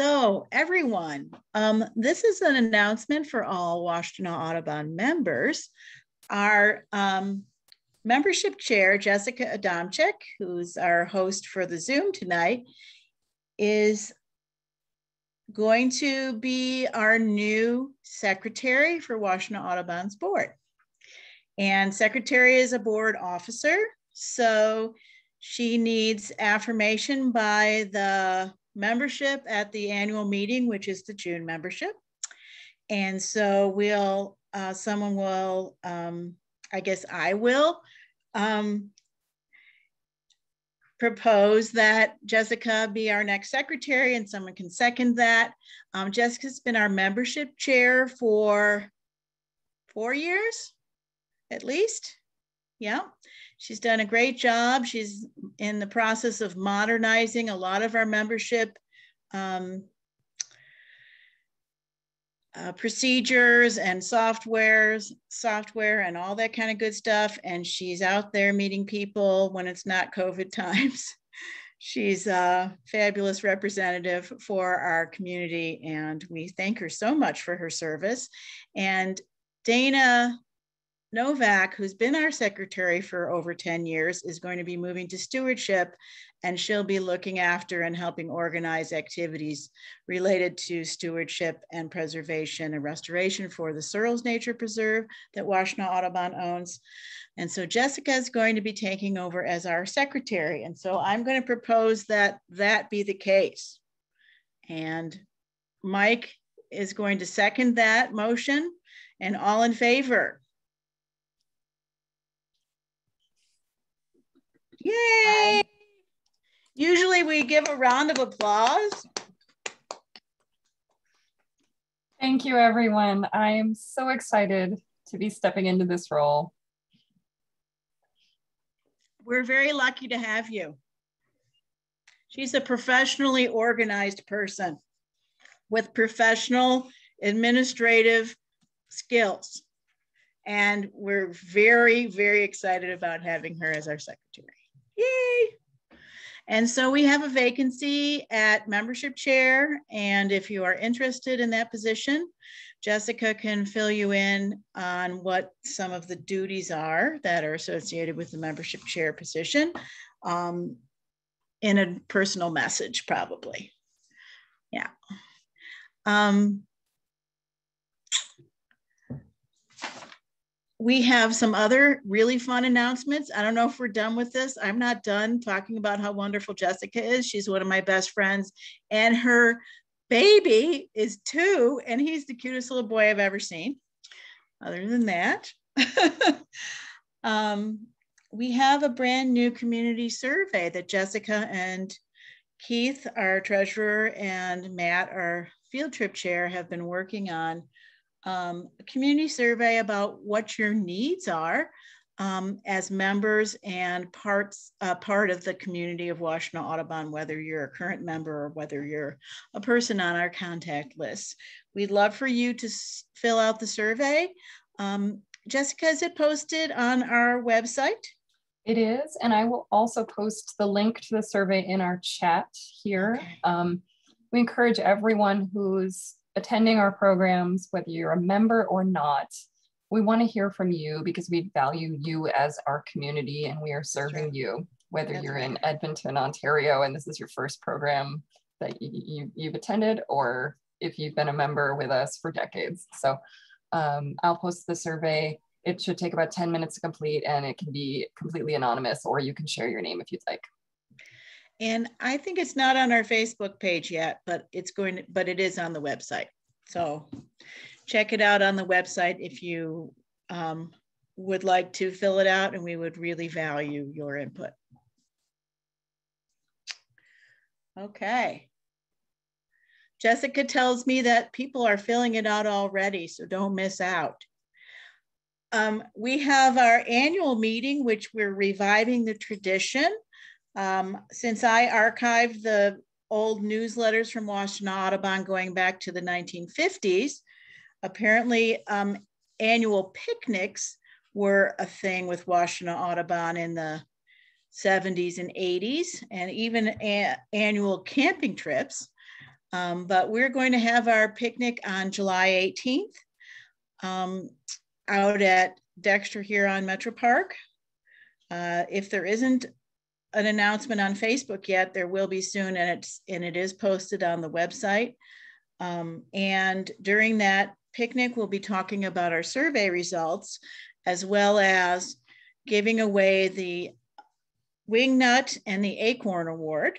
So everyone, um, this is an announcement for all Washtenaw Audubon members. Our um, membership chair, Jessica Adamczyk, who's our host for the Zoom tonight, is going to be our new secretary for Washtenaw Audubon's board. And secretary is a board officer, so she needs affirmation by the membership at the annual meeting, which is the June membership. And so we'll, uh, someone will, um, I guess I will um, propose that Jessica be our next secretary and someone can second that. Um, Jessica's been our membership chair for four years, at least. Yeah, she's done a great job. She's in the process of modernizing a lot of our membership um, uh, procedures and softwares, software and all that kind of good stuff. And she's out there meeting people when it's not COVID times. she's a fabulous representative for our community and we thank her so much for her service. And Dana Novak, who's been our secretary for over 10 years, is going to be moving to stewardship and she'll be looking after and helping organize activities related to stewardship and preservation and restoration for the Searles Nature Preserve that Washtenaw Audubon owns. And so Jessica is going to be taking over as our secretary. And so I'm going to propose that that be the case. And Mike is going to second that motion and all in favor. Yay! Um, usually we give a round of applause. Thank you, everyone. I am so excited to be stepping into this role. We're very lucky to have you. She's a professionally organized person with professional administrative skills. And we're very, very excited about having her as our secretary. Yay! And so we have a vacancy at membership chair. And if you are interested in that position, Jessica can fill you in on what some of the duties are that are associated with the membership chair position um, in a personal message, probably. Yeah. Um, we have some other really fun announcements. I don't know if we're done with this. I'm not done talking about how wonderful Jessica is. She's one of my best friends, and her baby is two, and he's the cutest little boy I've ever seen. Other than that, um, we have a brand new community survey that Jessica and Keith, our treasurer, and Matt, our field trip chair, have been working on um, a community survey about what your needs are um, as members and parts uh, part of the community of Washtenaw Audubon, whether you're a current member or whether you're a person on our contact list. We'd love for you to fill out the survey. Um, Jessica, is it posted on our website? It is, and I will also post the link to the survey in our chat here. Okay. Um, we encourage everyone who's attending our programs, whether you're a member or not, we want to hear from you because we value you as our community and we are serving you, whether That's you're right. in Edmonton, Ontario, and this is your first program that you, you, you've attended, or if you've been a member with us for decades. So um, I'll post the survey. It should take about 10 minutes to complete and it can be completely anonymous or you can share your name if you'd like. And I think it's not on our Facebook page yet, but it's going to, but it is on the website. So check it out on the website if you um, would like to fill it out and we would really value your input. Okay. Jessica tells me that people are filling it out already, so don't miss out. Um, we have our annual meeting, which we're reviving the tradition. Um, since I archived the old newsletters from Washtenaw Audubon going back to the 1950s, apparently um, annual picnics were a thing with Washtenaw Audubon in the 70s and 80s, and even annual camping trips. Um, but we're going to have our picnic on July 18th um, out at Dexter-Huron Metro Park. Uh, if there isn't an announcement on Facebook yet, there will be soon, and it's and it is posted on the website. Um, and during that picnic, we'll be talking about our survey results, as well as giving away the Wingnut and the Acorn Award.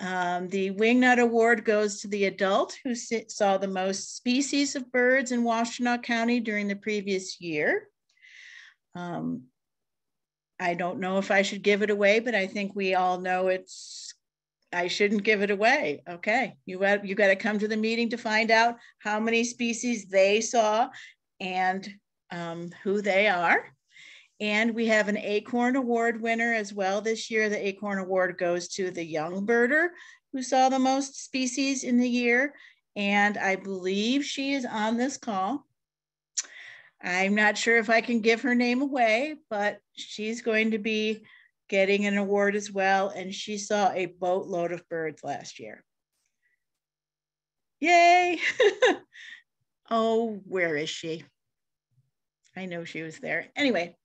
Um, the Wingnut Award goes to the adult who saw the most species of birds in Washtenaw County during the previous year. Um, I don't know if I should give it away, but I think we all know it's, I shouldn't give it away. Okay, you got, you got to come to the meeting to find out how many species they saw and um, who they are. And we have an Acorn Award winner as well this year. The Acorn Award goes to the young birder who saw the most species in the year. And I believe she is on this call. I'm not sure if I can give her name away, but she's going to be getting an award as well. And she saw a boatload of birds last year. Yay! oh, where is she? I know she was there. Anyway,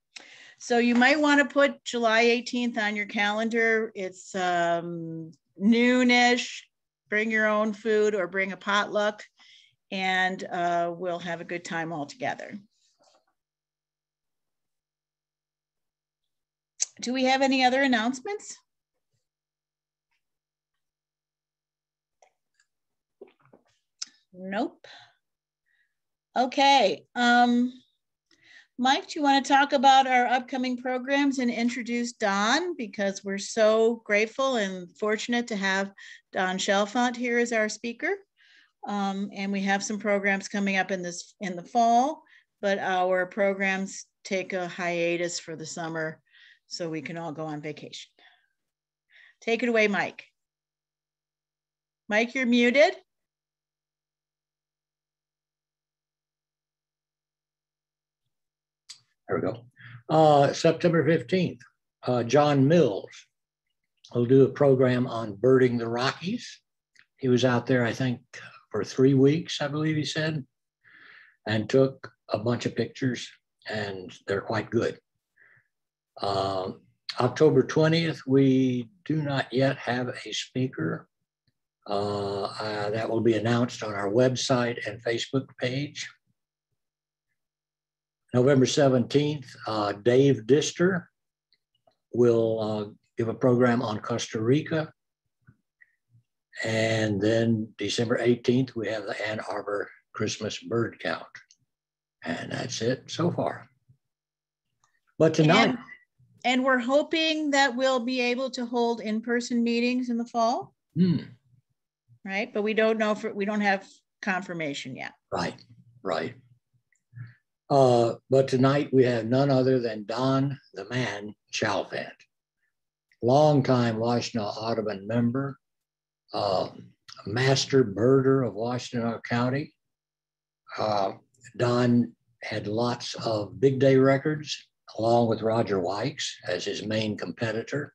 so you might want to put July 18th on your calendar. It's um, noonish. Bring your own food or bring a potluck, and uh, we'll have a good time all together. Do we have any other announcements? Nope. Okay. Um, Mike, do you want to talk about our upcoming programs and introduce Don? Because we're so grateful and fortunate to have Don Chalfant here as our speaker. Um, and we have some programs coming up in this in the fall, but our programs take a hiatus for the summer so we can all go on vacation. Take it away, Mike. Mike, you're muted. There we go. Uh, September 15th, uh, John Mills will do a program on birding the Rockies. He was out there, I think, for three weeks, I believe he said, and took a bunch of pictures, and they're quite good. Uh, October 20th, we do not yet have a speaker. Uh, uh, that will be announced on our website and Facebook page. November 17th, uh, Dave Dister will uh, give a program on Costa Rica. And then December 18th, we have the Ann Arbor Christmas bird count. And that's it so far. But tonight. And we're hoping that we'll be able to hold in-person meetings in the fall. Hmm. Right. But we don't know if we don't have confirmation yet. Right, right. Uh, but tonight we have none other than Don the Man Chalfant, longtime Washtenaw Audubon member, uh, master birder of Washtenaw County. Uh, Don had lots of big day records, along with Roger Wykes as his main competitor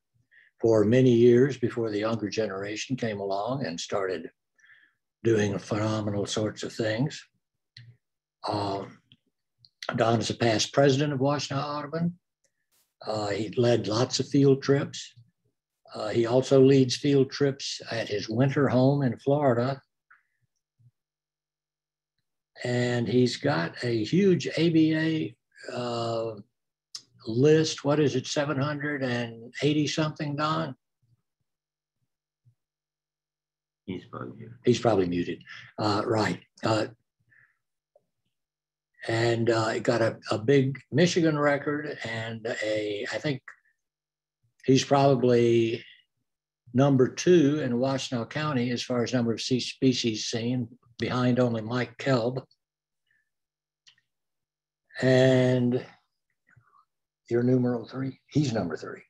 for many years before the younger generation came along and started doing phenomenal sorts of things. Um, Don is a past president of Washtenaw Audubon. Uh, he led lots of field trips. Uh, he also leads field trips at his winter home in Florida. And he's got a huge ABA uh, list. What is it, 780 something, Don? He's probably muted. He's probably muted. Uh, right. Uh, and uh, got a, a big Michigan record and a, I think he's probably number two in Washtenaw County as far as number of species seen, behind only Mike Kielb. And you're numeral three? He's number three.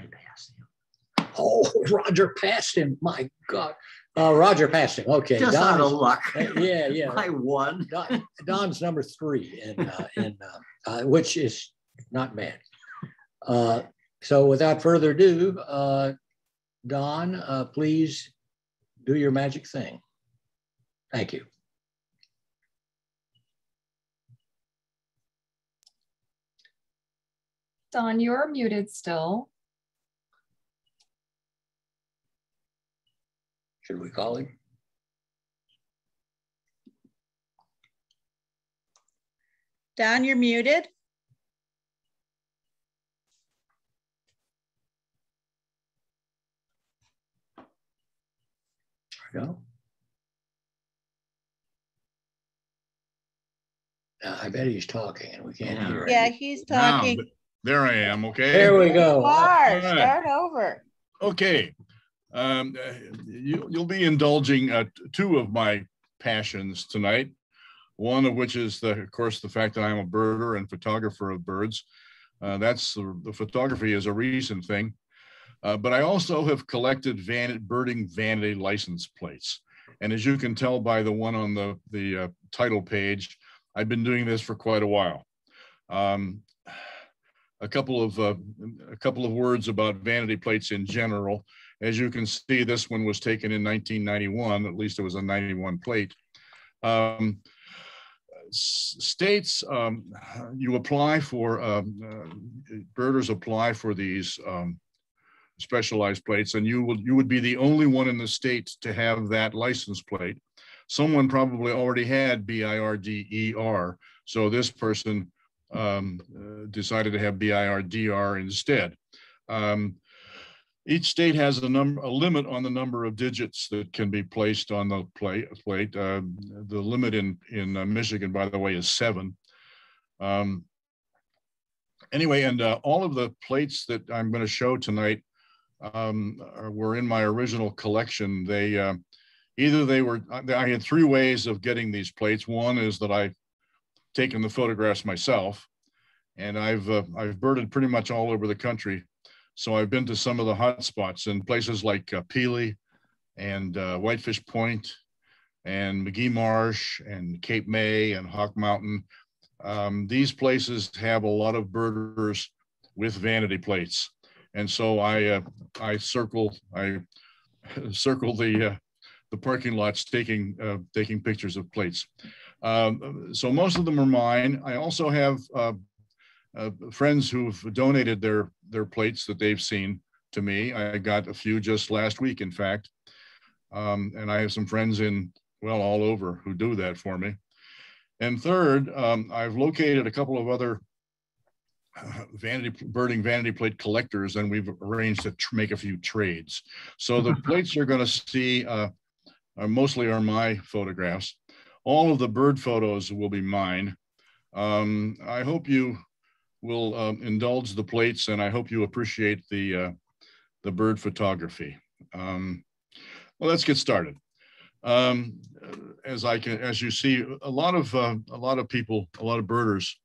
I passed him. Oh, Roger passed him. My God. Uh, Roger passed him. Okay. Just Don out of luck. uh, yeah, yeah. I won. Don, Don's number three, in, uh, in, uh, uh, which is not bad. Uh, so without further ado, uh, Don, uh, please do your magic thing. Thank you. Don, you're muted still. Should we call him? Don, you're muted. There we go. Uh, I bet he's talking and we can't Yeah. hear Yeah, him. he's Now, talking. th- There I am, okay? There we go. Bar, All right. start over. Okay. Um, uh, you, you'll be indulging uh, two of my passions tonight. One of which is, the, of course, the fact that I'm a birder and photographer of birds. Uh, that's the, the photography is a recent thing. Uh, but I also have collected van, birding vanity license plates. And as you can tell by the one on the, the uh, title page, I've been doing this for quite a while. Um, a couple of uh, a couple of words about vanity plates in general. As you can see, this one was taken in 1991. At least it was a 91 plate. Um, states um, you apply for um, uh, birders apply for these um, specialized plates, and you would you would be the only one in the state to have that license plate. Someone probably already had BIRDER, so this person um, uh, decided to have BIRDR instead. Um, each state has a number, a limit on the number of digits that can be placed on the plate. plate. Uh, the limit in, in uh, Michigan, by the way, is seven. Um, anyway, and uh, all of the plates that I'm going to show tonight um, were in my original collection. They uh, either they were, I had three ways of getting these plates. One is that I taken the photographs myself, and I've uh, I've birded pretty much all over the country. So I've been to some of the hot spots in places like uh, Pelee and uh, Whitefish Point and Magee Marsh and Cape May and Hawk Mountain. Um, these places have a lot of birders with vanity plates, and so I uh, I circle I circle the uh, the parking lots taking uh, taking pictures of plates. Um, so most of them are mine. I also have uh, uh, friends who've donated their their plates that they've seen to me. I got a few just last week, in fact, um, and I have some friends in well all over who do that for me. And third, um, I've located a couple of other uh, vanity birding vanity plate collectors, and we've arranged to make a few trades. So the plates you're going to see uh, are mostly are my photographs all of the bird photos will be mine. Um, I hope you will um, indulge the plates and I hope you appreciate the, uh, the bird photography. Um, well, let's get started. Um, as I can, as you see, a lot of, uh, a lot of people, a lot of birders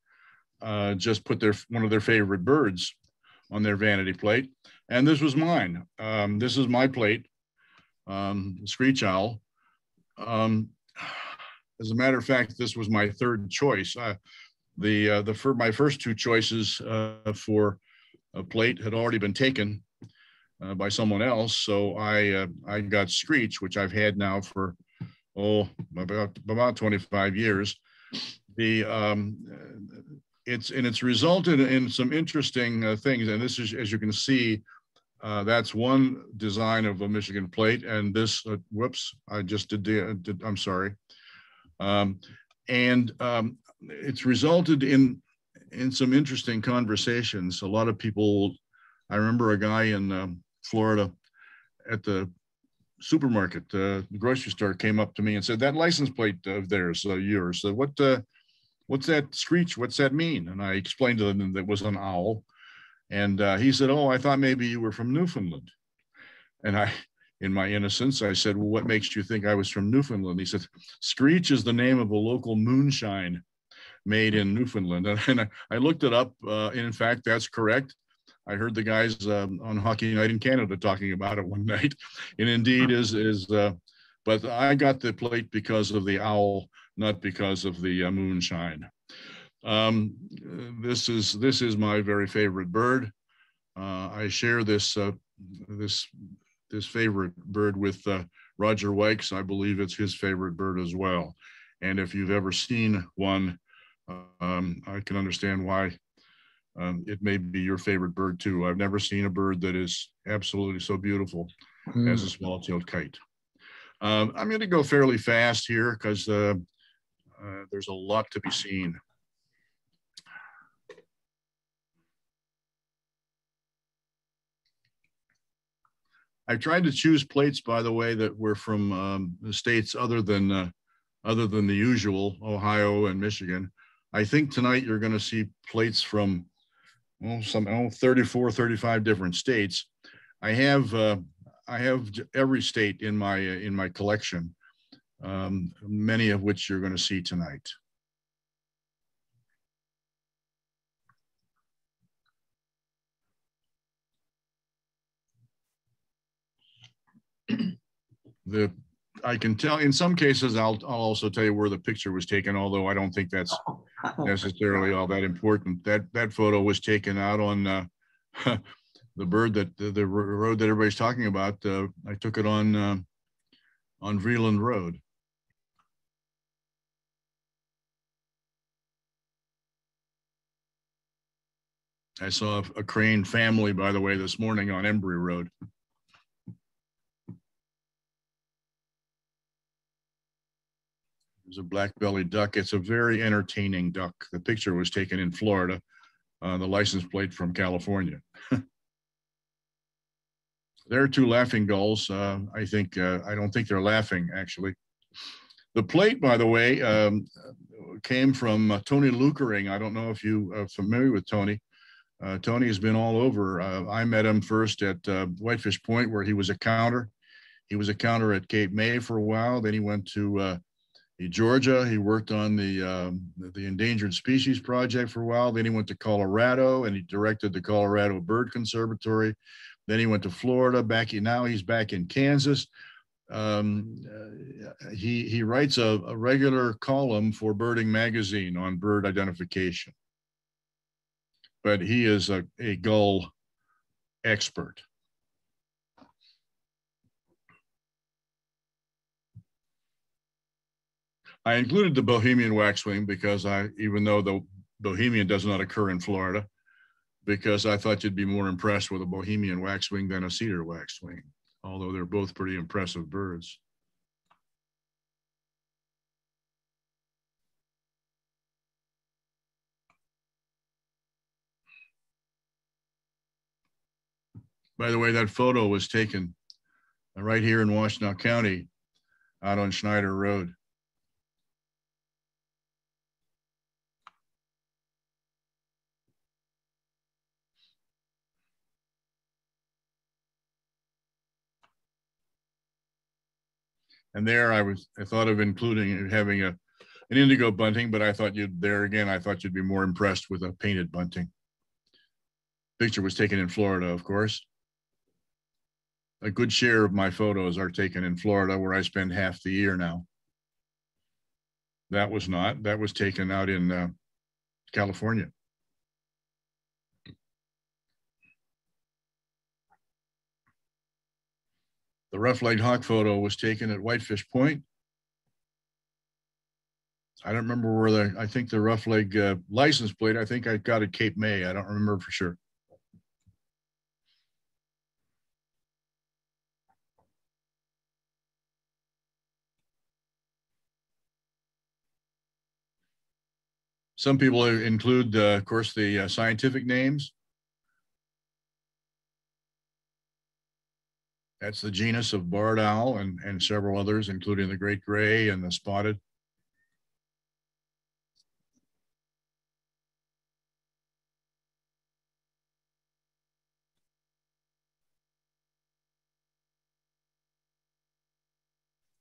uh, just put their, one of their favorite birds on their vanity plate. And this was mine. Um, this is my plate, um, Screech Owl. As a matter of fact, this was my third choice. Uh, the uh, the for my first two choices uh, for a plate had already been taken uh, by someone else, so I uh, I got Screech, which I've had now for oh about about 25 years. The um, it's and it's resulted in some interesting uh, things, and this is as you can see. Uh, that's one design of a Michigan plate, and this, whoops, I just did, did, I'm sorry. Um, and um, it's resulted in in some interesting conversations. A lot of people, I remember a guy in um, Florida at the supermarket, uh, the grocery store, came up to me and said, "That license plate of theirs, uh, yours, uh, what uh, what's that screech? What's that mean?" And I explained to them that it was an owl, and uh, he said, "Oh, I thought maybe you were from Newfoundland," and I in my innocence, I said, Well, what makes you think I was from Newfoundland? He said, Screech is the name of a local moonshine made in Newfoundland. And I, I looked it up. Uh, and in fact, that's correct. I heard the guys um, on Hockey Night in Canada talking about it one night. And indeed is, is uh, but I got the plate because of the owl, not because of the uh, moonshine. Um, this is this is my very favorite bird. Uh, I share this uh, this this favorite bird with uh, Roger Wykes, I believe it's his favorite bird as well. And if you've ever seen one, um, I can understand why um, it may be your favorite bird too. I've never seen a bird that is absolutely so beautiful Hmm. as a swallow-tailed kite. Um, I'm going to go fairly fast here because uh, uh, there's a lot to be seen. I tried to choose plates, by the way, that were from um, the states other than uh, other than the usual, Ohio and Michigan. I think tonight you're going to see plates from well, some oh, 34, 35 different states. I have uh, I have every state in my uh, in my collection, um, many of which you're going to see tonight. The I can tell in some cases I'll I'll also tell you where the picture was taken, although I don't think that's necessarily all that important. That that photo was taken out on uh, the bird that the, the road that everybody's talking about. Uh, I took it on uh, on Vreeland Road. I saw a crane family, by the way, this morning on Embry Road. There's a black-bellied duck. It's a very entertaining duck. The picture was taken in Florida, uh, the license plate from California. there are two laughing gulls. Uh, I think, uh, I don't think they're laughing, actually. The plate, by the way, um, came from uh, Tony Leukering. I don't know if you are familiar with Tony. Uh, Tony has been all over. Uh, I met him first at Whitefish Point, where he was a counter. He was a counter at Cape May for a while. Then he went to Georgia. He worked on the um, the Endangered Species Project for a while. Then he went to Colorado and he directed the Colorado Bird Conservatory. Then he went to Florida. Back in, now he's back in Kansas. Um, uh, he he writes a, a regular column for Birding Magazine on bird identification. But he is a, a gull expert. I included the Bohemian waxwing because I, even though the Bohemian does not occur in Florida, because I thought you'd be more impressed with a Bohemian waxwing than a cedar waxwing, although they're both pretty impressive birds. By the way, that photo was taken right here in Washtenaw County out on Schneider Road. And there I was, I thought of including having a, an indigo bunting, but I thought you'd, there again, I thought you'd be more impressed with a painted bunting. Picture was taken in Florida, of course. A good share of my photos are taken in Florida where I spend half the year now. That was not, that was taken out in uh, California. The rough-legged hawk photo was taken at Whitefish Point. I don't remember where the, I think the rough leg uh, license plate, I think I got at Cape May. I don't remember for sure. Some people include, uh, of course, the uh, scientific names. That's the genus of barred owl and, and several others, including the great gray and the spotted.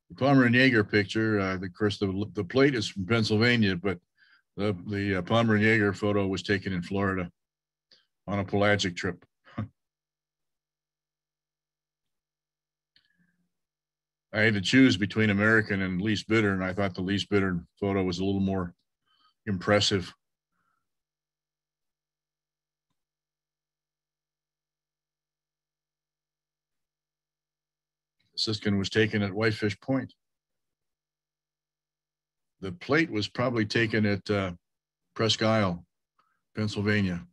The Pomarine Jaeger picture, uh, of course, the, the plate is from Pennsylvania, but the, the uh, Pomarine Jaeger photo was taken in Florida on a pelagic trip. I had to choose between American and least bittern, and I thought the least bittern photo was a little more impressive. Siskin was taken at Whitefish Point. The plate was probably taken at uh, Presque Isle, Pennsylvania.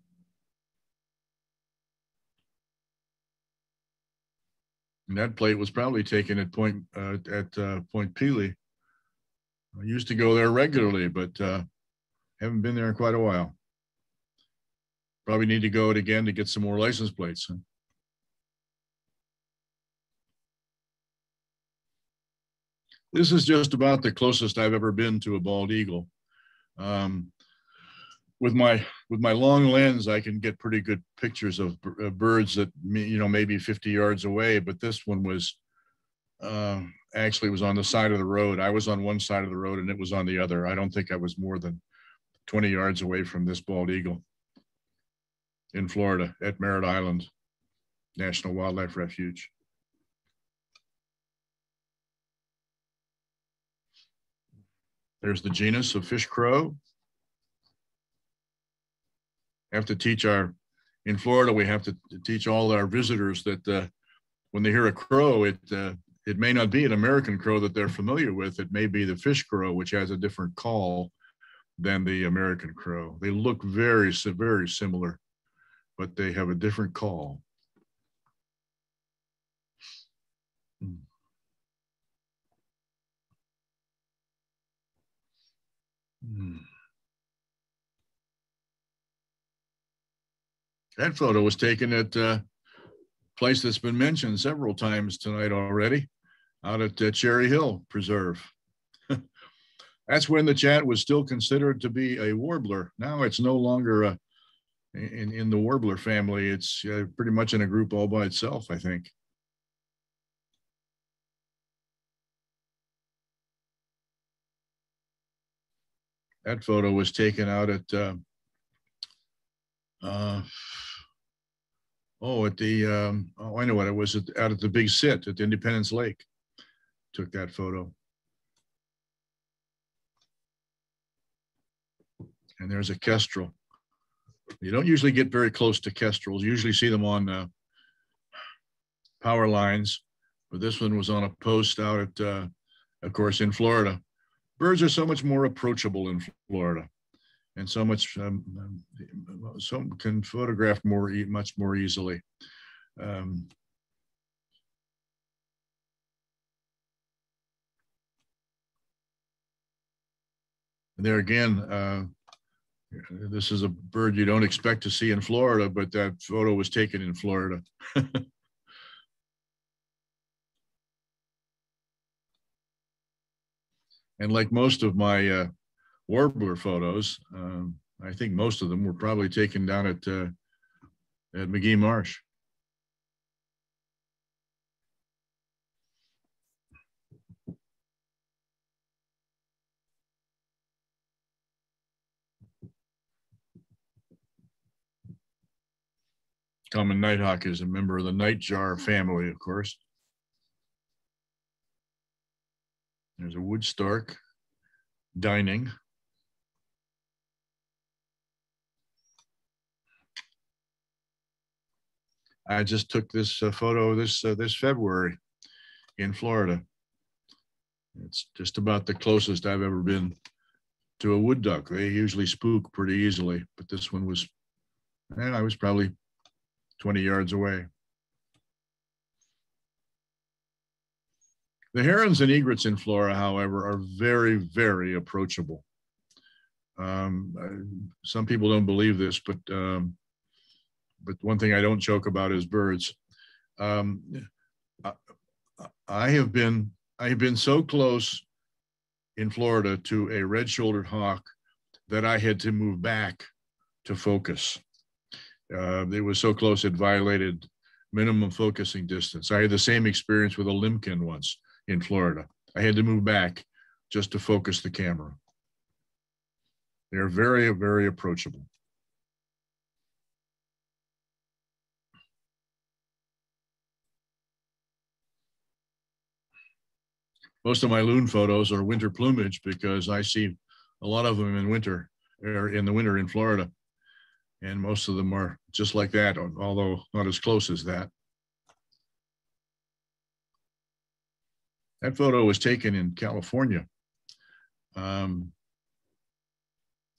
And that plate was probably taken at Point uh, at uh, Point Pelee. I used to go there regularly, but uh, haven't been there in quite a while. Probably need to go it again to get some more license plates. This is just about the closest I've ever been to a bald eagle. Um, with my with my long lens, I can get pretty good pictures of, birds that you know maybe 50 yards away. But this one was uh, actually was on the side of the road. I was on one side of the road and it was on the other. I don't think I was more than 20 yards away from this bald eagle in Florida at Merritt Island National Wildlife Refuge. There's the genus of fish crow. Have to teach our, in Florida, we have to teach all our visitors that uh, when they hear a crow, it uh, it may not be an American crow that they're familiar with. It may be the fish crow, which has a different call than the American crow. They look very, very similar, but they have a different call. Hmm. That photo was taken at a uh, place that's been mentioned several times tonight already, out at uh, Cherry Hill Preserve. that's when the chat was still considered to be a warbler. Now it's no longer a, in, in the warbler family. It's uh, pretty much in a group all by itself, I think. That photo was taken out at, uh, uh, oh, at the, um, oh, I know what it was, at, out at the Big Sit at the Independence Lake. Took that photo. And there's a kestrel. You don't usually get very close to kestrels. You usually see them on uh, power lines, but this one was on a post out at, uh, of course, in Florida birds are so much more approachable in Florida and so much um, um so can photograph more much more easily. Um, there again, uh, this is a bird you don't expect to see in Florida, but that photo was taken in Florida. And like most of my uh, warbler photos, um, I think most of them were probably taken down at, uh, at Magee Marsh. Common nighthawk is a member of the nightjar family, of course. There's a wood stork dining. I just took this uh, photo this uh, this February in Florida. It's just about the closest I've ever been to a wood duck. They usually spook pretty easily, but this one was, and I was probably 20 yards away. The herons and egrets in Florida, however, are very, very approachable. Um, some people don't believe this, but um, but one thing I don't joke about is birds. Um, I, I have been I have been so close in Florida to a red-shouldered hawk that I had to move back to focus. Uh, it was so close it violated minimum focusing distance. I had the same experience with a limpkin once in Florida. I had to move back just to focus the camera. They're very, very approachable. Most of my loon photos are winter plumage because I see a lot of them in winter, or in the winter in Florida. And most of them are just like that, although not as close as that. That photo was taken in California um,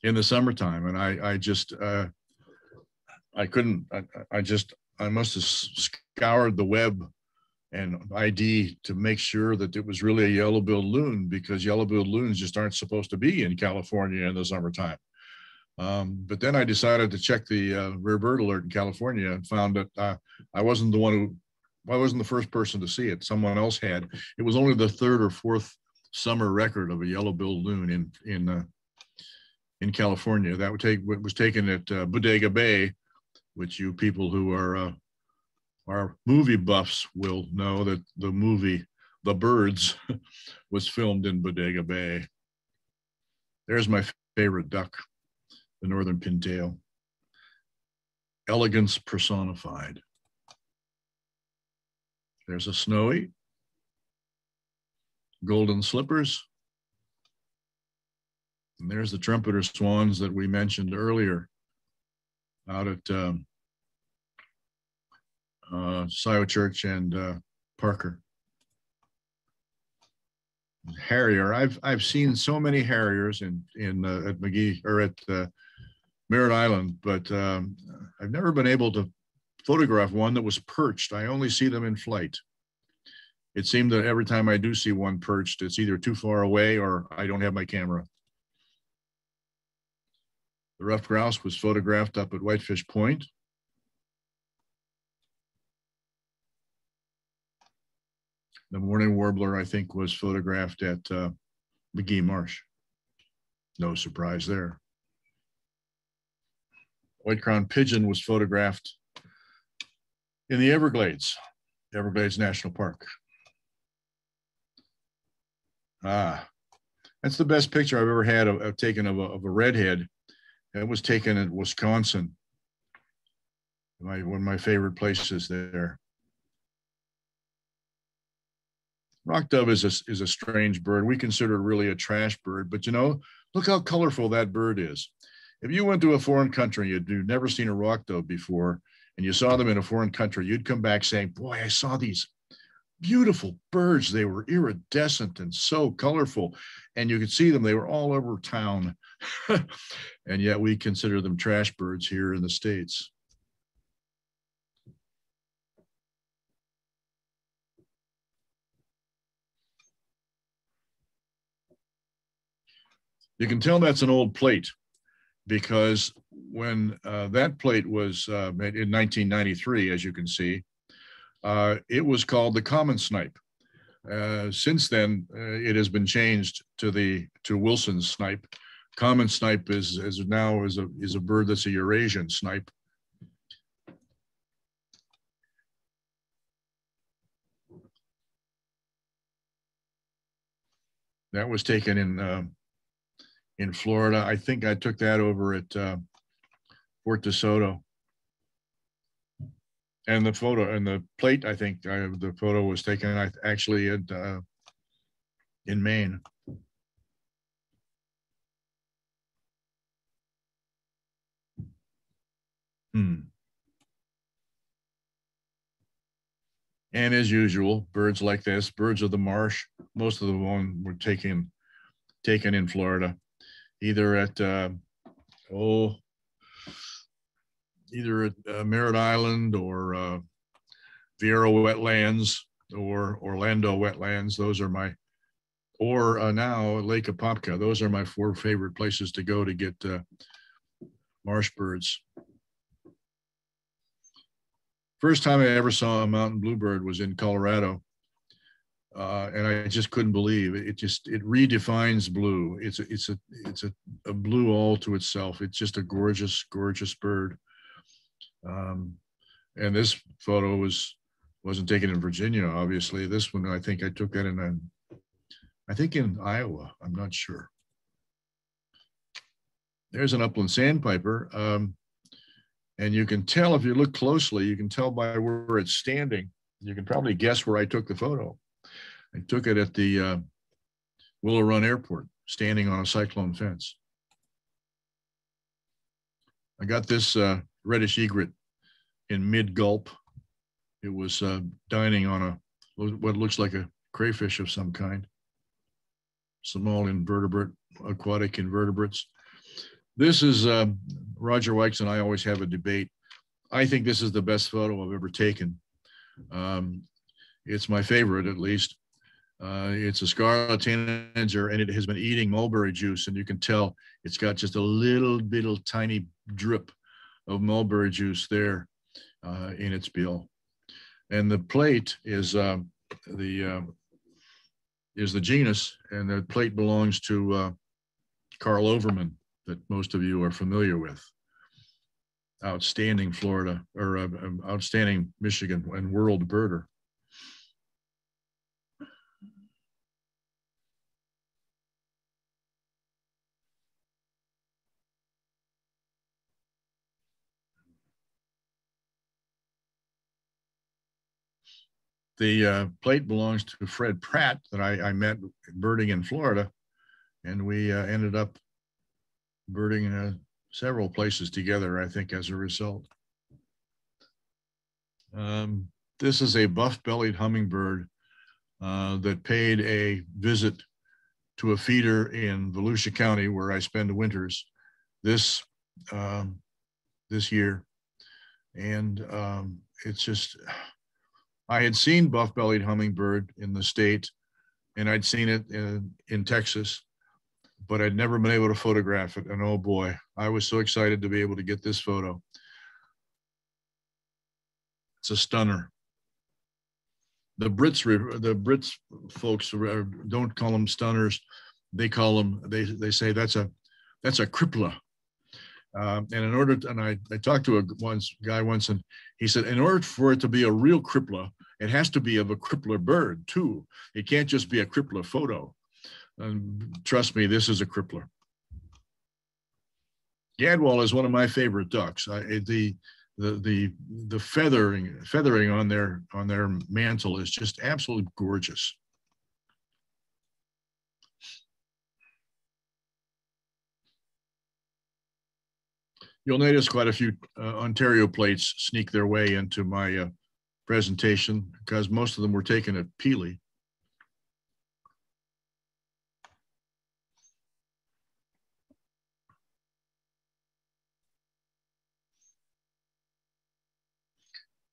in the summertime. And I, I just, uh, I couldn't, I, I just, I must have scoured the web and ID to make sure that it was really a yellow-billed loon because yellow-billed loons just aren't supposed to be in California in the summertime. Um, but then I decided to check the uh, rare bird alert in California and found that uh, I wasn't the one who, I wasn't the first person to see it. Someone else had. It was only the third or fourth summer record of a yellow-billed loon in in uh, in California. That would take was taken at uh, Bodega Bay, which you people who are uh, our movie buffs will know that the movie The Birds was filmed in Bodega Bay. There's my favorite duck, the northern pintail. Elegance personified. There's a snowy, golden slippers. And there's the trumpeter swans that we mentioned earlier out at um, uh, Church and uh, Parker. Harrier. I've I've seen so many harriers in in uh, at Magee or at uh, Merritt Island, but um, I've never been able to photograph one that was perched. I only see them in flight. It seemed that every time I do see one perched, it's either too far away or I don't have my camera. The ruffed grouse was photographed up at Whitefish Point. The mourning warbler, I think, was photographed at uh, Magee Marsh. No surprise there. White crowned pigeon was photographed in the Everglades, Everglades National Park. Ah, that's the best picture I've ever had of, of taken of a, of a redhead. That was taken in Wisconsin. My, one of my favorite places there. Rock dove is a, is a strange bird. We consider it really a trash bird, but you know, look how colorful that bird is. If you went to a foreign country, you'd, never seen a rock dove before, and you saw them in a foreign country, you'd come back saying, boy, I saw these beautiful birds. They were iridescent and so colorful, and you could see them. They were all over town, and yet we consider them trash birds here in the States. You can tell that's an old plate because when uh, that plate was uh, made in 1993, as you can see, uh, it was called the common snipe. Uh, since then, uh, it has been changed to the to Wilson's snipe. Common snipe is, is now is a is a bird that's a Eurasian snipe. That was taken in uh, in Florida. I think I took that over at uh, Fort DeSoto. And the photo and the plate, I think uh, the photo was taken actually at, uh, in Maine. Hmm. And as usual, birds like this, birds of the marsh, most of the one were taken taken in Florida either at uh, oh either at uh, Merritt Island or uh, Viera wetlands or Orlando wetlands. Those are my or uh, now Lake Apopka. Those are my four favorite places to go to get uh, marsh birds. First time I ever saw a mountain bluebird was in Colorado uh, and I just couldn't believe it. it. Just it redefines blue. It's a, it's a it's a, a blue all to itself. It's just a gorgeous, gorgeous bird. Um, and this photo was wasn't taken in Virginia, obviously. This one, I think I took that in, a, I think in Iowa. I'm not sure. There's an upland sandpiper. Um, and you can tell if you look closely, you can tell by where it's standing. You can probably guess where I took the photo. I took it at the uh, Willow Run Airport, standing on a cyclone fence. I got this uh, reddish egret in mid gulp. It was uh, dining on a what looks like a crayfish of some kind. Small invertebrate, aquatic invertebrates. This is uh, Roger Wykes and I always have a debate. I think this is the best photo I've ever taken. Um, it's my favorite, at least. Uh, it's a scarlet tanager and it has been eating mulberry juice and you can tell it's got just a little of tiny drip of mulberry juice there uh, in its bill. And the plate is um, the uh, is the genus and the plate belongs to uh, Karl Overman that most of you are familiar with. Outstanding Florida or um, outstanding Michigan and world birder. The uh, plate belongs to Fred Pratt that I, I met birding in Florida, and we uh, ended up birding in uh, several places together, I think, as a result. Um, this is a buff-bellied hummingbird uh, that paid a visit to a feeder in Volusia County where I spend the winters this um, this year. And um, it's just, I had seen buff-bellied hummingbird in the state and I'd seen it in, in Texas, but I'd never been able to photograph it. And oh boy, I was so excited to be able to get this photo. It's a stunner. The Brits, the Brits folks don't call them stunners. They call them, they, they say that's a, that's a crippler. Um, and in order, to, and I, I talked to a once guy once, and he said, in order for it to be a real crippler, it has to be of a crippler bird too. It can't just be a crippler photo. And trust me, this is a crippler. Gadwall is one of my favorite ducks. I, the the the the feathering feathering on their on their mantle is just absolutely gorgeous. You'll notice quite a few uh, Ontario plates sneak their way into my uh, presentation because most of them were taken at Pelee.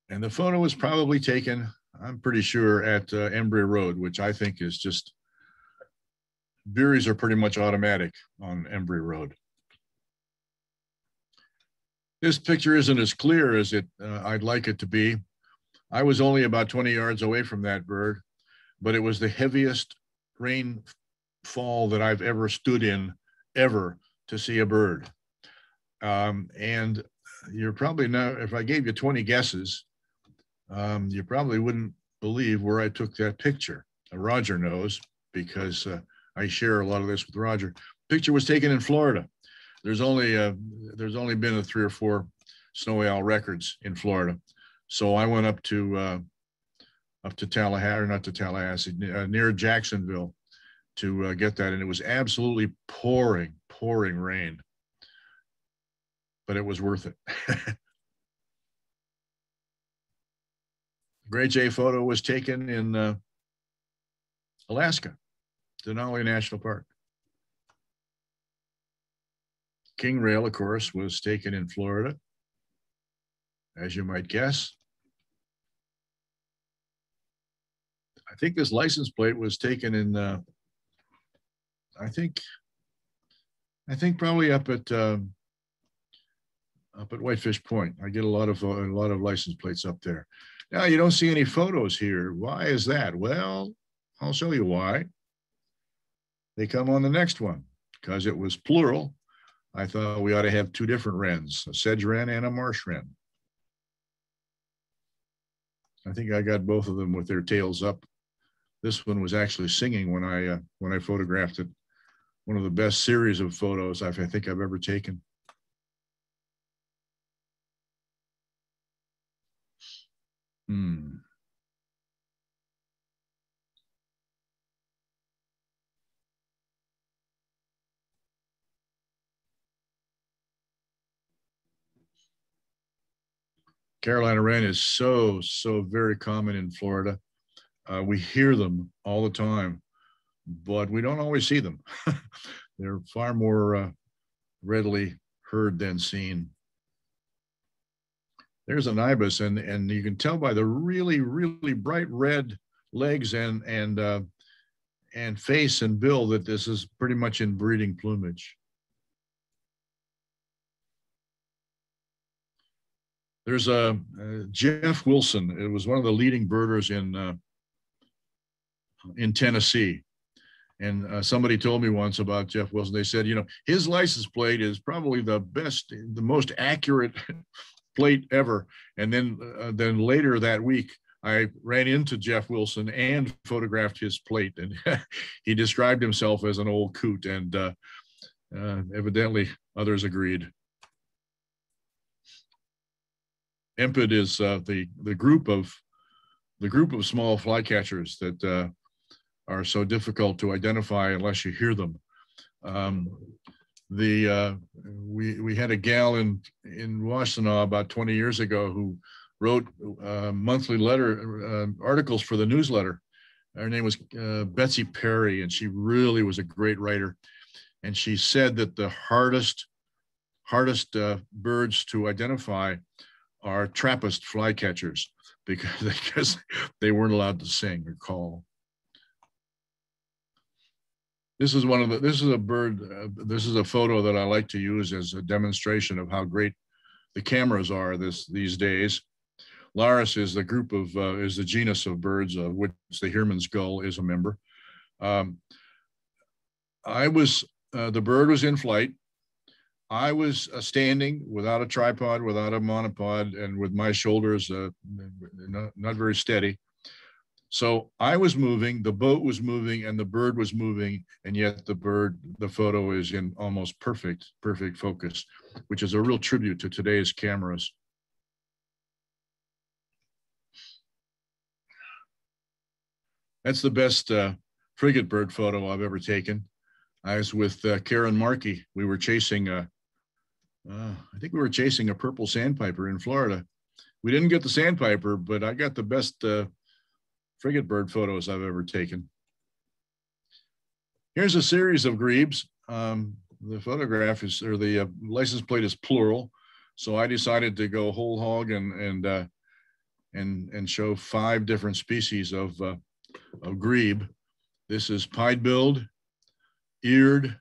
And the photo was probably taken, I'm pretty sure, at uh, Embry Road, which I think is just, Veeries are pretty much automatic on Embry Road. This picture isn't as clear as it uh, I'd like it to be. I was only about 20 yards away from that bird, but it was the heaviest rainfall that I've ever stood in ever to see a bird. Um, and you're probably now, if I gave you 20 guesses, um, you probably wouldn't believe where I took that picture. Uh, Roger knows because uh, I share a lot of this with Roger. Picture was taken in Florida. There's only uh, there's only been a three or four snowy owl records in Florida, so I went up to uh, up to Tallahassee, not to Tallahassee, uh, near Jacksonville, to uh, get that, and it was absolutely pouring, pouring rain, but it was worth it. Gray Jay photo was taken in uh, Alaska, Denali National Park. King Rail, of course, was taken in Florida, as you might guess. I think this license plate was taken in, uh, I think, I think probably up at um, up at Whitefish Point. I get a lot of a lot of license plates up there. Now you don't see any photos here. Why is that? Well, I'll show you why. They come on the next one because it was plural. I thought we ought to have two different wrens, a sedge wren and a marsh wren. I think I got both of them with their tails up. This one was actually singing when I uh, when I photographed it. One of the best series of photos I've, I think I've ever taken. Hmm. Carolina wren is so, so very common in Florida. Uh, we hear them all the time, but we don't always see them. They're far more uh, readily heard than seen. There's an ibis, and, and you can tell by the really, really bright red legs and, and, uh, and face and bill that this is pretty much in breeding plumage. There's a uh, Jeff Wilson. It was one of the leading birders in uh, in Tennessee. And uh, somebody told me once about Jeff Wilson. They said, you know, his license plate is probably the best, the most accurate plate ever. And then, uh, then later that week, I ran into Jeff Wilson and photographed his plate, and he described himself as an old coot, and uh, uh, evidently others agreed. EMPID is uh, the the group of the group of small flycatchers that uh, are so difficult to identify unless you hear them. Um, the uh, we we had a gal in in Washtenaw about 20 years ago who wrote uh, monthly letter uh, articles for the newsletter. Her name was uh, Betsy Perry, and she really was a great writer. And she said that the hardest hardest birds to identify are Trappist flycatchers because because they weren't allowed to sing or call. This is one of the, this is a bird, uh, this is a photo that I like to use as a demonstration of how great the cameras are this these days. Larus is the group of, uh, is the genus of birds of which the Heermann's gull is a member. Um, I was, uh, the bird was in flight. I was uh, standing without a tripod, without a monopod, and with my shoulders uh, not, not very steady. So I was moving, the boat was moving, and the bird was moving, and yet the bird, the photo is in almost perfect, perfect focus, which is a real tribute to today's cameras. That's the best uh, frigate bird photo I've ever taken. I was with uh, Karen Markey. We were chasing a, uh, I think we were chasing a purple sandpiper in Florida. We didn't get the sandpiper, but I got the best uh, frigate bird photos I've ever taken. Here's a series of grebes. Um, the photograph is, or the uh, license plate is plural. So I decided to go whole hog and, and, uh, and, and show five different species of, uh, of grebe. This is pied-billed, eared,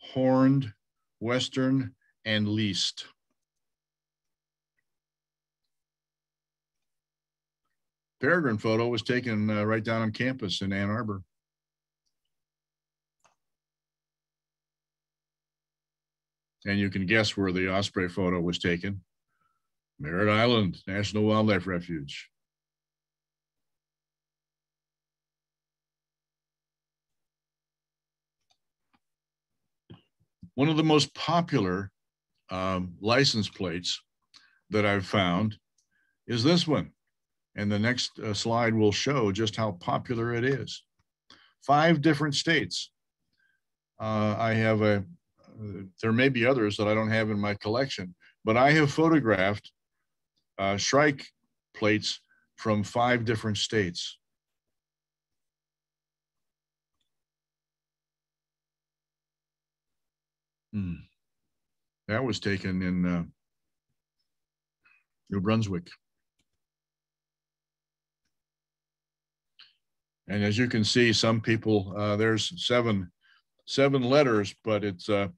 horned, western, and least. peregrine photo was taken uh, right down on campus in Ann Arbor. And you can guess where the osprey photo was taken. Merritt Island National Wildlife Refuge. One of the most popular um, license plates that I've found is this one. And the next uh, slide will show just how popular it is. Five different states. Uh, I have a, uh, there may be others that I don't have in my collection, but I have photographed uh, shrike plates from five different states. Hmm. That was taken in uh, New Brunswick. And as you can see, some people, uh, there's seven, seven letters, but it's, uh,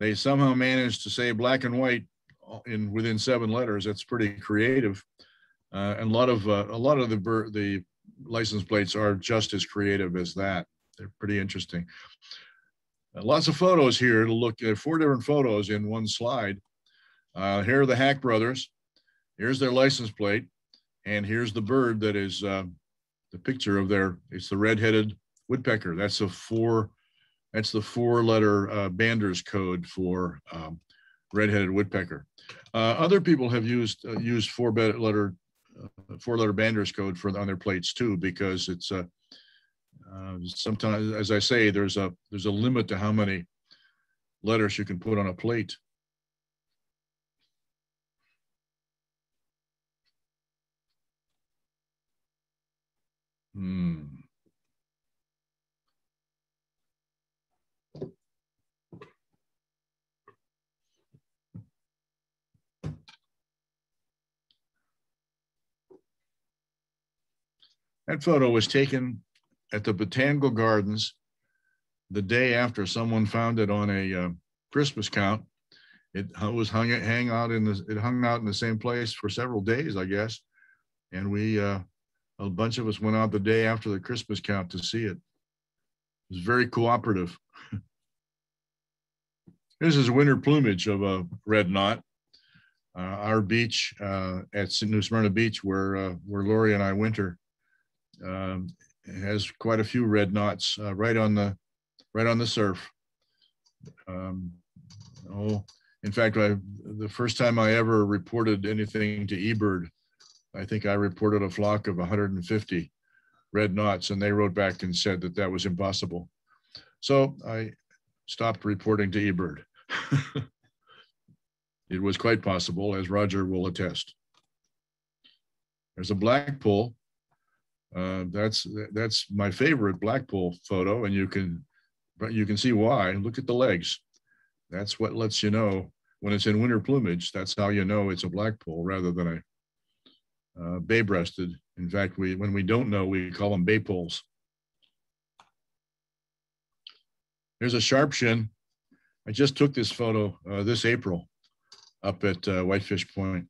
they somehow managed to say black and white in within seven letters. That's pretty creative. Uh, and a lot of, uh, a lot of the, the license plates are just as creative as that. They're pretty interesting. Uh, lots of photos here to look at four different photos in one slide. Uh, here are the Hack brothers. Here's their license plate. And here's the bird that is uh, the picture of their, it's the red-headed woodpecker. That's a four, that's the four letter uh, Bander's code for um, red-headed woodpecker. Uh, other people have used uh, used four letter four letter Bander's code for on their plates too, because it's a uh, sometimes, as I say, there's a there's a limit to how many letters you can put on a plate. Hmm. That photo was taken at the Botanical Gardens the day after someone found it on a uh, Christmas count. It was hung hang out in the it hung out in the same place for several days, I guess. And we uh, a bunch of us went out the day after the Christmas count to see it. It was very cooperative. this is winter plumage of a red knot. Uh, our beach uh, at New Smyrna Beach, where uh, where Lori and I winter, um, has quite a few red knots uh, right on the right on the surf. Um, oh, in fact, I the first time I ever reported anything to eBird, I think I reported a flock of 150 red knots, and they wrote back and said that that was impossible. So I stopped reporting to eBird. it was quite possible, as Roger will attest. There's a blackpoll uh, that's that's my favorite blackpoll photo, and you can but you can see why. Look at the legs. That's what lets you know when it's in winter plumage. That's how you know it's a blackpoll rather than a uh, bay-breasted. In fact, we when we don't know, we call them bay poles. There's a sharpshin. I just took this photo uh, this April up at uh, Whitefish Point.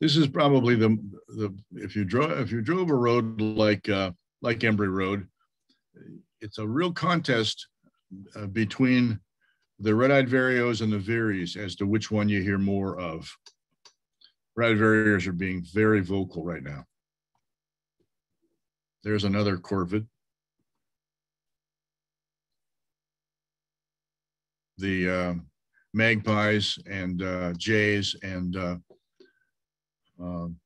This is probably the the if you drove if you drove a road like uh, like Embry Road, it's a real contest uh, between the red-eyed vireos and the veeries as to which one you hear more of. Red-eyed vireos are being very vocal right now. There's another corvid. The uh, magpies and uh, jays and uh, um,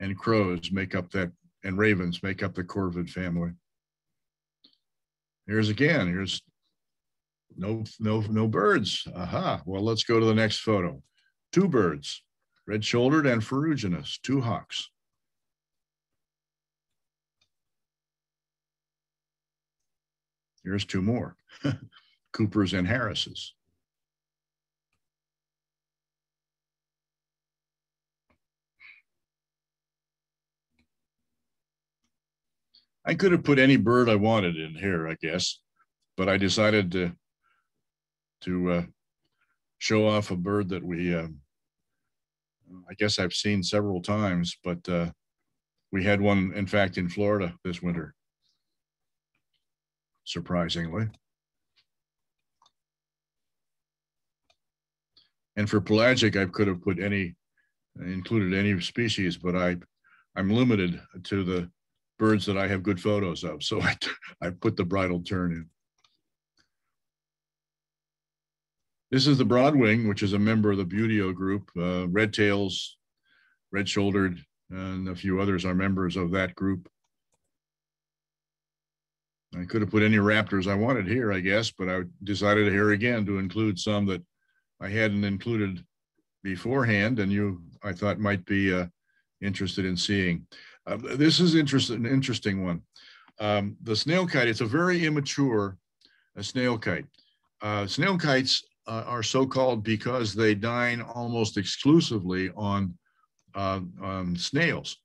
and crows make up that, and ravens make up the corvid family. Here's again, here's no, no, no birds. Aha, well, let's go to the next photo. Two birds, red-shouldered and ferruginous, two hawks. Here's two more, Coopers and Harrises. I could have put any bird I wanted in here, I guess, but I decided to to uh, show off a bird that we, uh, I guess I've seen several times, but uh, we had one, in fact, in Florida this winter, surprisingly. And for pelagic, I could have put any, included any species, but I, I'm limited to the birds that I have good photos of. So I, I put the bridled tern in. This is the broadwing, which is a member of the Buteo group. Uh, red tails, red shouldered, and a few others are members of that group. I could have put any raptors I wanted here, I guess, but I decided here again to include some that I hadn't included beforehand and you, I thought might be uh, interested in seeing. Uh, this is interesting, an interesting one. Um, the snail kite, it's a very immature a snail kite. Uh, snail kites uh, are so called because they dine almost exclusively on, uh, on snails,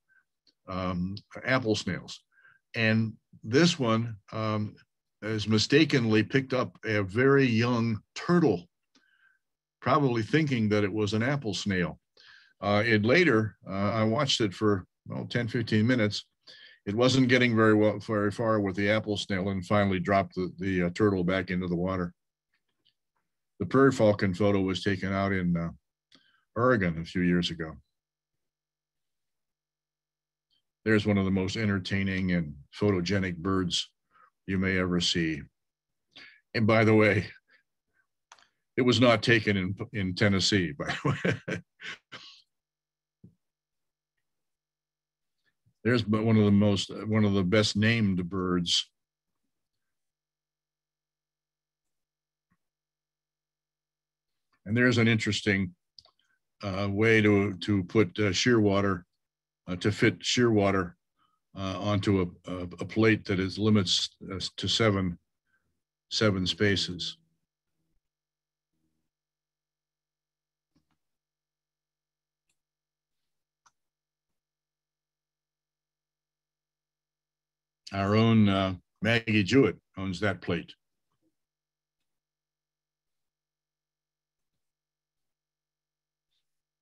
um, apple snails. And this one um, is mistakenly picked up a very young turtle, probably thinking that it was an apple snail. Uh, it later, uh, I watched it for well, 10, 15 minutes. It wasn't getting very well, very far with the apple snail and finally dropped the, the uh, turtle back into the water. The prairie falcon photo was taken out in uh, Oregon a few years ago. There's one of the most entertaining and photogenic birds you may ever see. And by the way, it was not taken in, in Tennessee, by the way. There's but one of the most, one of the best named birds. And there's an interesting uh, way to, to put uh, shearwater, uh, to fit shearwater uh, onto a, a, a plate that is limits uh, to seven, seven spaces. Our own uh, Maggie Jewett owns that plate.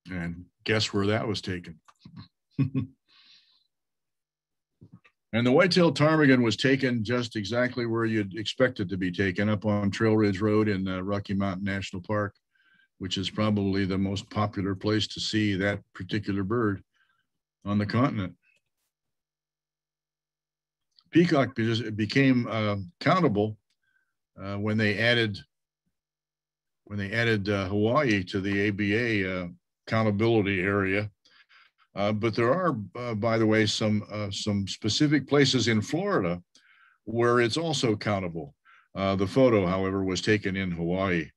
And guess where that was taken? and the white-tailed ptarmigan was taken just exactly where you'd expect it to be taken, up on Trail Ridge Road in uh, Rocky Mountain National Park, which is probably the most popular place to see that particular bird on the continent. Peacock became uh, countable uh, when they added when they added uh, Hawaii to the ABA uh, accountability area. Uh, but there are, uh, by the way, some some specific places in Florida where it's also countable. the photo, however, was taken in Hawaii.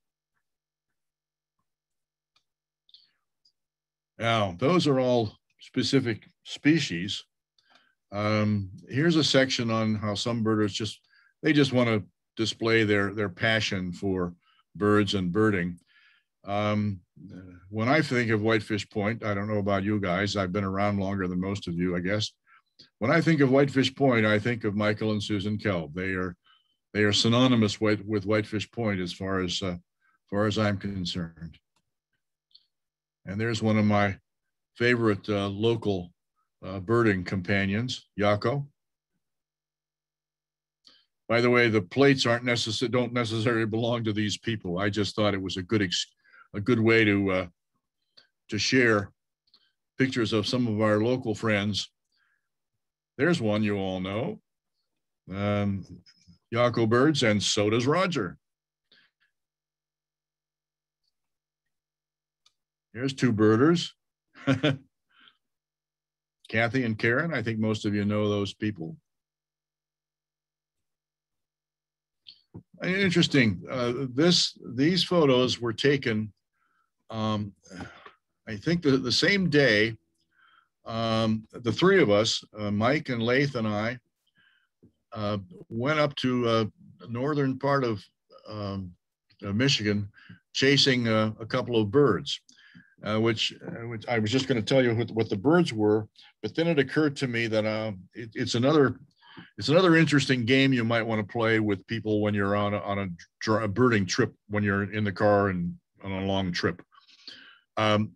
Now, those are all specific species. Um, here's a section on how some birders just, they just want to display their, their passion for birds and birding. Um, when I think of Whitefish Point, I don't know about you guys, I've been around longer than most of you, I guess. When I think of Whitefish Point, I think of Michael and Susan Kielb. They are they are synonymous with, with Whitefish Point as far as uh, far as I'm concerned. And there's one of my favorite uh, local uh, birding companions, Yako. By the way, the plates aren't necessary, don't necessarily belong to these people. I just thought it was a good, ex- a good way to, uh, to share pictures of some of our local friends. There's one you all know, um, Yako birds, and so does Roger. Here's two birders. Kathy and Karen, I think most of you know those people. Interesting. Uh, this these photos were taken, um, I think the, the same day. Um, the three of us, uh, Mike and Lath and I, uh, went up to uh, northern part of um, Michigan, chasing uh, a couple of birds uh, which, uh, which I was just going to tell you what, what, the birds were, but then it occurred to me that uh, it, it's another it's another interesting game you might want to play with people when you're on a, on a, a birding trip when you're in the car and on a long trip. Um,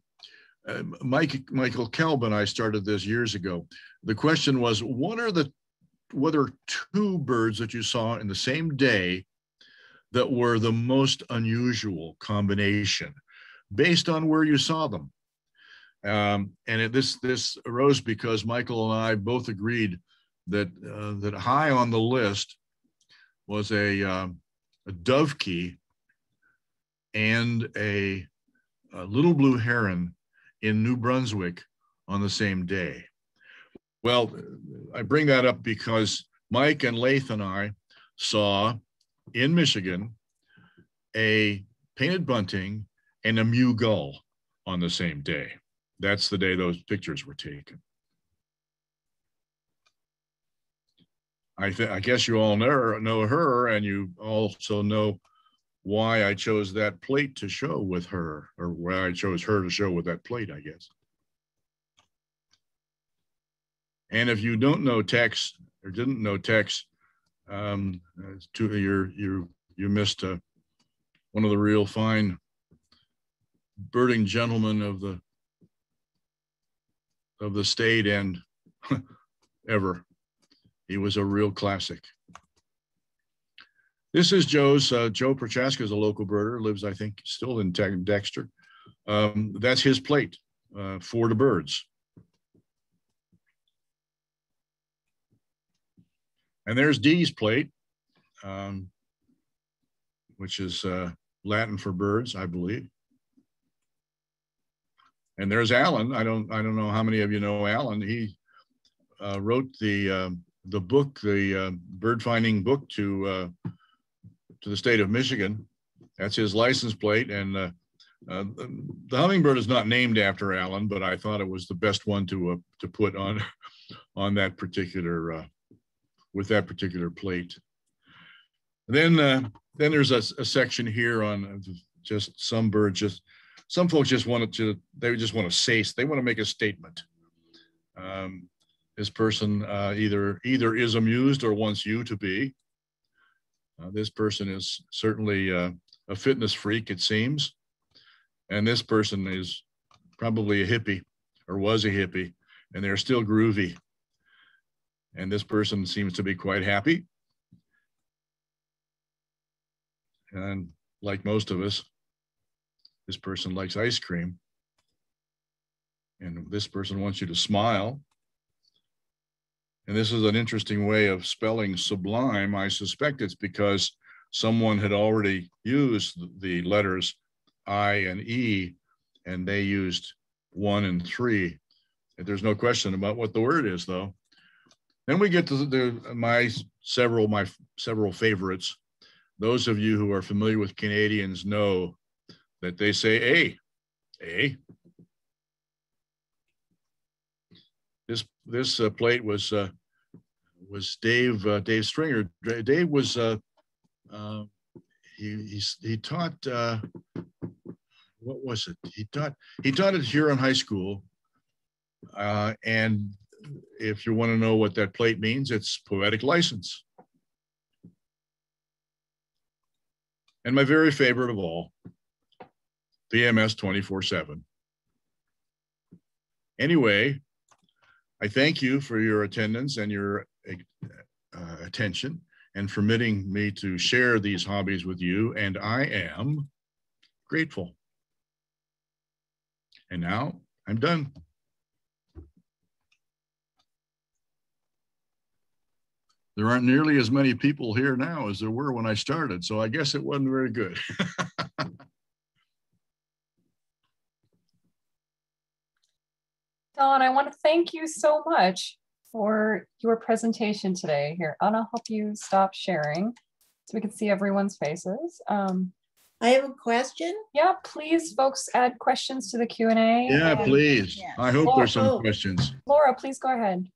uh, Mike Michael Kielb and I started this years ago. The question was, what are the what are two birds that you saw in the same day that were the most unusual combination? Based on where you saw them. Um, and it, this this arose because Michael and I both agreed that uh, that high on the list was a, um, a dovekie and a, a, little blue heron in New Brunswick on the same day. Well, I bring that up because Mike and Lath and I saw in Michigan a painted bunting and a Mew gull on the same day. That's the day those pictures were taken. I, I guess you all know, know her, and you also know why I chose that plate to show with her, or why I chose her to show with that plate, I guess. And if you don't know Tex or didn't know Tex, um, to, you're, you you missed a, one of the real fine birding gentleman of the of the state and ever. He was a real classic. This is Joe's, uh, Joe Prochaska is a local birder, lives, I think, still in Dexter. Um, that's his plate uh, for the birds. And there's Dee's plate, um, which is uh, Latin for birds, I believe. And there's Alan. I don't I don't know how many of you know Alan. He uh, wrote the uh, the book, the uh, bird finding book to uh, to the state of Michigan. That's his license plate, and uh, the hummingbird is not named after Alan, but I thought it was the best one to to put on on that particular with that particular plate. then uh, then there's a, a, section here on just some birds. Just some folks just wanted to they just want to say they want to make a statement. Um, this person uh, either either is amused or wants you to be. Uh, this person is certainly uh, a fitness freak, it seems. And this person is probably a hippie or was a hippie, and they're still groovy. And this person seems to be quite happy. And like most of us, this person likes ice cream. And this person wants you to smile. And this is an interesting way of spelling sublime. I suspect it's because someone had already used the letters I and E, and they used one and three. There's no question about what the word is, though. Then we get to the, my several my several favorites. Those of you who are familiar with Canadians know that they say A, A. This this uh, plate was uh, was Dave uh, Dave Stringer. Dave was uh, uh, he, he he taught uh, what was it? He taught he taught at Huron High School, uh, and if you want to know what that plate means, it's poetic license. And my very favorite of all, PMS 24 7. Anyway, I thank you for your attendance and your uh, attention and permitting me to share these hobbies with you. And I am grateful. And now I'm done. There aren't nearly as many people here now as there were when I started, so I guess it wasn't very good. Don, I want to thank you so much for your presentation today. Here, Anna, help you stop sharing so we can see everyone's faces. Um, I have a question. Yeah, please, folks, add questions to the Q&A. Yeah, please. Yes. I hope there's some oh, questions. Laura, please go ahead.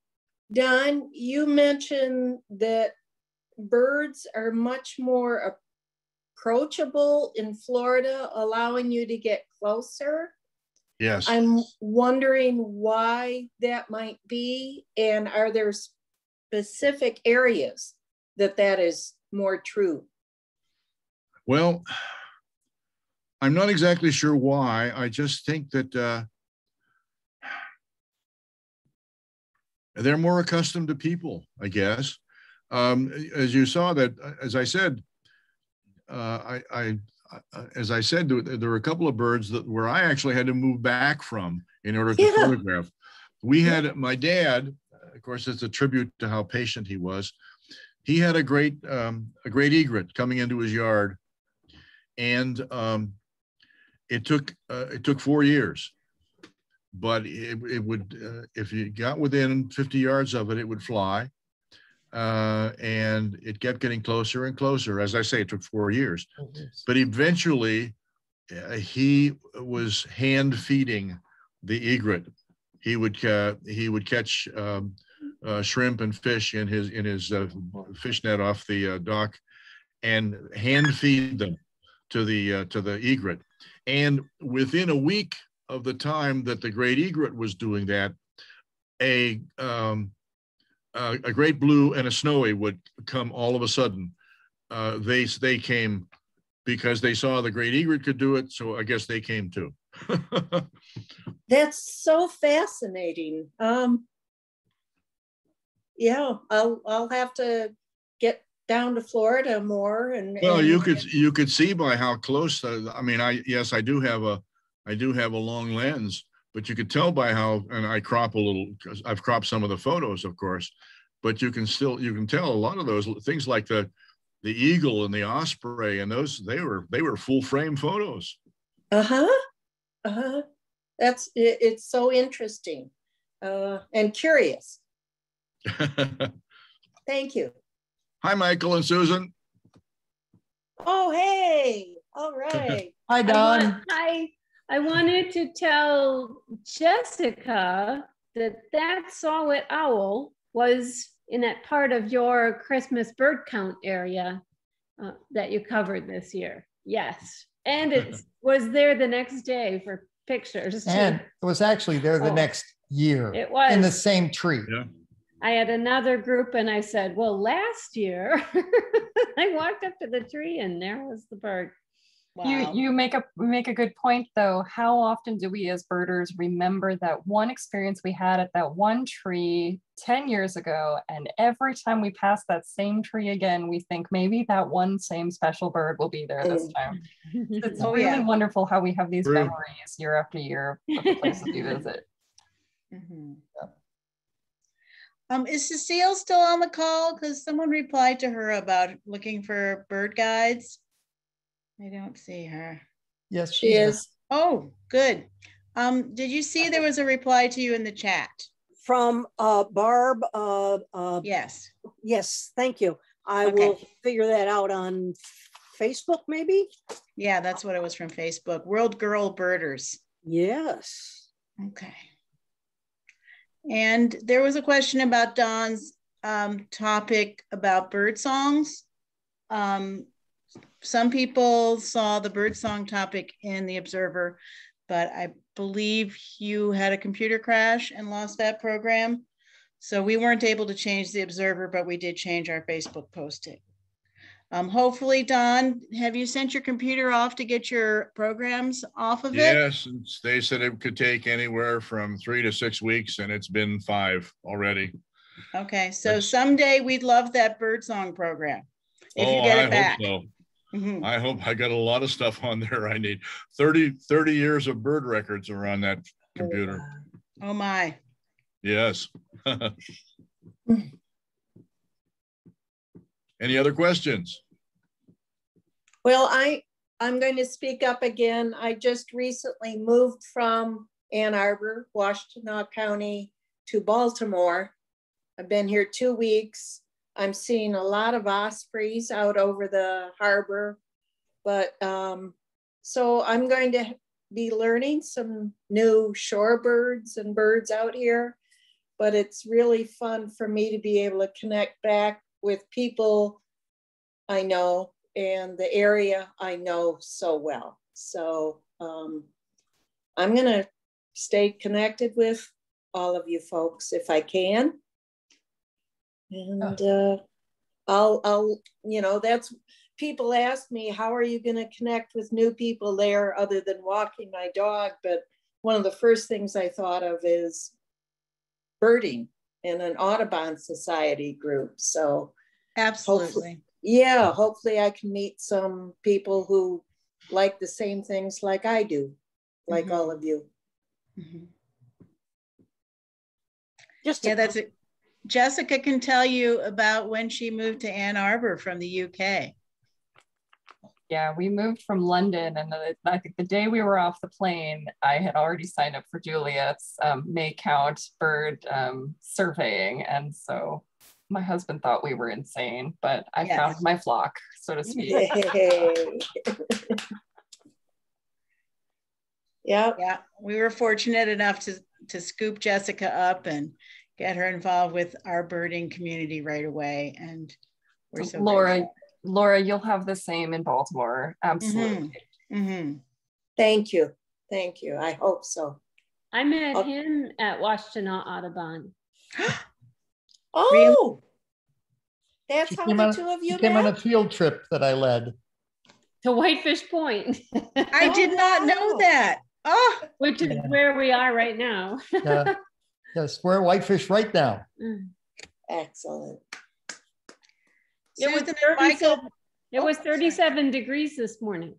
Don, you mentioned that birds are much more approachable in Florida, allowing you to get closer. Yes. I'm wondering why that might be, and are there specific areas that that is more true? Well, I'm not exactly sure why. I just think that uh, they're more accustomed to people, I guess. Um, as you saw that, as I said, uh, I, I, as I said, there were a couple of birds that where I actually had to move back from in order to yeah. photograph. We had my dad, of course, it's a tribute to how patient he was. He had a great, um, a great egret coming into his yard, and um, it took uh, it took four years, but it, it would uh, if you got within 50 yards of it, it would fly, uh, and it kept getting closer and closer. As I say, it took four years, oh, yes. but eventually uh, he was hand feeding the egret. He would uh, he would catch um, uh, shrimp and fish in his in his fish net off the dock, and hand feed them to the to the egret and within a week of the time that the great egret was doing that, a, um, a, a, great blue and a snowy would come all of a sudden. Uh, they, they came because they saw the great egret could do it. So I guess they came too. That's so fascinating. Um, yeah, I'll, I'll have to get down to Florida more and well and, you could you could see by how close uh, I mean I yes I do have a I do have a long lens but you could tell by how and I crop a little because I've cropped some of the photos of course but you can still you can tell a lot of those things like the the eagle and the osprey and those they were they were full frame photos uh-huh uh-huh that's it, it's so interesting uh and curious thank you Hi, Michael and Susan. Oh, hey. All right. Hi, Don. want- I, I wanted to tell Jessica that that saw-whet owl was in that part of your Christmas bird count area uh, that you covered this year. Yes. And it was there the next day for pictures. too. And it was actually there the Oh. next year It was. in the same tree. Yeah. I had another group and I said, well, last year I walked up to the tree and there was the bird. You Wow. you make a we make a good point though. How often do we as birders remember that one experience we had at that one tree 10 years ago? And every time we pass that same tree again, we think maybe that one same special bird will be there this time. It's Oh, really yeah. wonderful how we have these True. memories year after year of the places we visit. Mhm. Um, is Cecile still on the call? Because someone replied to her about looking for bird guides. I don't see her. Yes, She is Oh, good. Um, did you see there was a reply to you in the chat? from uh, Barb. Uh, uh, Yes. yes, thank you. I Okay. will figure that out on Facebook, maybe. Yeah, that's what it was from Facebook. World Girl Birders. Yes. Okay. And there was a question about Don's um, topic about bird songs. Um, some people saw the bird song topic in the Observer, but I believe you had a computer crash and lost that program. So we weren't able to change the Observer, but we did change our Facebook posting. Um, hopefully, Don, have you sent your computer off to get your programs off of it? Yes, they said it could take anywhere from three to six weeks and it's been five already. Okay, so Yes. someday we'd love that birdsong program. If you Oh, get I it back. hope so. Mhm. I hope I got a lot of stuff on there I need. 30, 30 years of bird records are on that computer. Oh my, Yes. Any other questions? Well, I, I'm going to speak up again. I just recently moved from Ann Arbor, Washtenaw County to Baltimore. I've been here two weeks. I'm seeing a lot of ospreys out over the harbor. But, um, so I'm going to be learning some new shorebirds and birds out here. But it's really fun for me to be able to connect back with people I know and the area I know so well. So um, I'm going to stay connected with all of you folks if I can. And uh, I'll, I'll, you know, that's people ask me, how are you going to connect with new people there other than walking my dog? But one of the first things I thought of is birding in an Audubon Society group. So absolutely. yeah, hopefully I can meet some people who like the same things like I do, like Mhm. all of you. Mhm. Just Yeah, that's it. Jessica can tell you about when she moved to Ann Arbor from the UK. Yeah, we moved from London, and the, I think the day we were off the plane, I had already signed up for Juliet's um, May count bird um, surveying, and so my husband thought we were insane, but I Yes. found my flock, so to speak. yeah, Yeah, we were fortunate enough to, to scoop Jessica up and get her involved with our birding community right away. And we're so Laura, grateful. Laura, you'll have the same in Baltimore, absolutely. Mhm. thank you, thank you. I hope so. I met Oh. him at Washtenaw Audubon. Oh, that's She how came the on- two of She you came on a field trip that I led. To Whitefish Point, I Oh, did not know that. Oh, which is Yeah. where we are right now. Yeah. Yes, we're at Whitefish right now. Excellent. It was Susan and Michael. 37 It Oh, was 37 degrees this morning.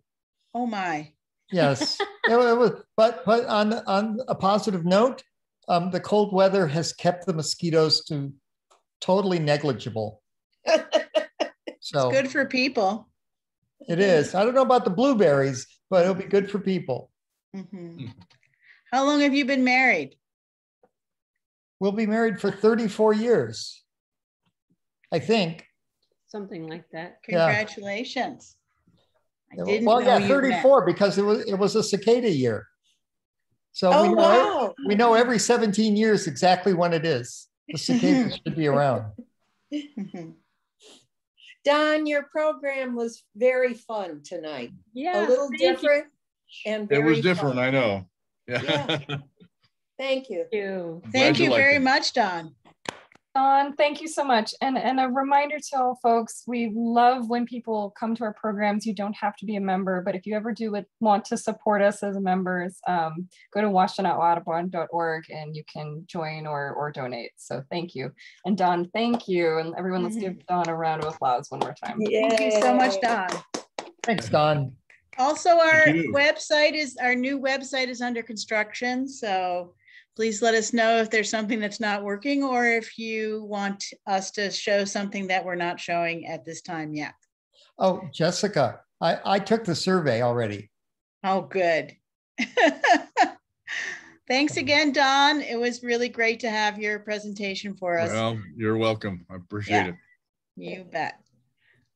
Oh my. Yes, it it was, but, but on, on a positive note, um, the cold weather has kept the mosquitoes to totally negligible. So Good for people. it is. I don't know about the blueberries, but it'll be good for people. Mhm. How long have you been married? We'll be married for 34 years. I think. Something like that. Yeah. Congratulations. I didn't Well, know yeah, you 34 because it was it was a cicada year. So Oh, we know wow. we know every 17 years exactly when it is. The cicadas should be around. Don, your program was very fun tonight. Yeah. A little thank you. different and It was different, fun. I know. Yeah. Yeah. Thank you. Thank you. Thank you liked very it. much, Don. Don, thank you so much. And, and a reminder to all folks, we love when people come to our programs. You don't have to be a member, but if you ever do want to support us as members, um, go to washtenawaudubon.org and you can join or, or donate. So thank you. And Don, thank you. And everyone, let's give Don a round of applause one more time. Thank you so much, Don. Thanks, Don. Also, our website is, our new website is under construction, so please let us know if there's something that's not working or if you want us to show something that we're not showing at this time yet. Oh, Jessica, I, I took the survey already. Oh, good. Thanks again, Don. It was really great to have your presentation for us. Well, you're welcome. I appreciate it. You bet.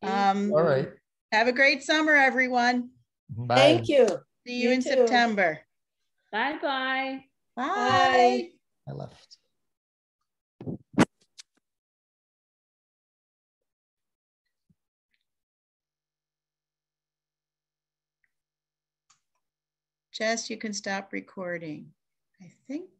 Um, All right. Have a great summer, everyone. Bye. Thank you. See you You in too. September. Bye-bye. Bye. Bye. I left. Jess, you can stop recording. I think